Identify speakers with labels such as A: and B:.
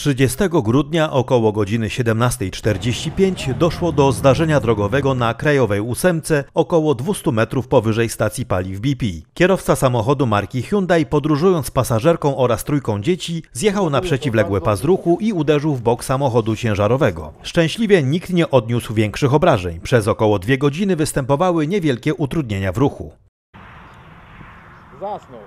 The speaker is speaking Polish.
A: 30 grudnia około godziny 17.45 doszło do zdarzenia drogowego na Krajowej Ósemce około 200 metrów powyżej stacji paliw BP. Kierowca samochodu marki Hyundai podróżując z pasażerką oraz trójką dzieci zjechał na przeciwległy pas ruchu i uderzył w bok samochodu ciężarowego. Szczęśliwie nikt nie odniósł większych obrażeń. Przez około dwie godziny występowały niewielkie utrudnienia w ruchu.
B: Zasnął.